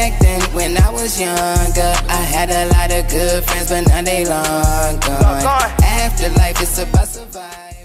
Back then, when I was younger, I had a lot of good friends, but now they long gone. Afterlife is about survival.